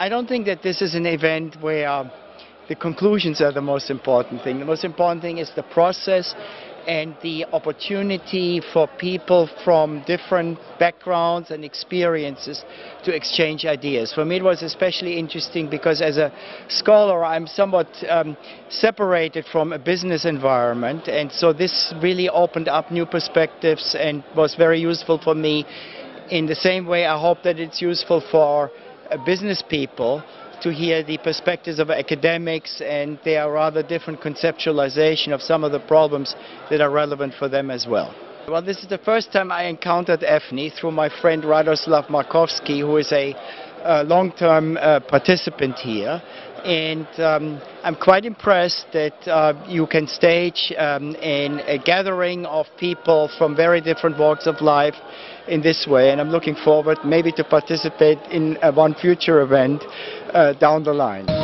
I don't think that this is an event where uh, the conclusions are the most important thing. The most important thing is the process and the opportunity for people from different backgrounds and experiences to exchange ideas. For me it was especially interesting because as a scholar I'm somewhat um, separated from a business environment and so this really opened up new perspectives and was very useful for me. In the same way I hope that it's useful for business people to hear the perspectives of academics and their rather different conceptualization of some of the problems that are relevant for them as well. Well, this is the first time I encountered EFNI through my friend Radoslav Markowski, who is a uh, long-term uh, participant here. And um, I'm quite impressed that uh, you can stage um, in a gathering of people from very different walks of life in this way. And I'm looking forward maybe to participate in uh, one future event uh, down the line.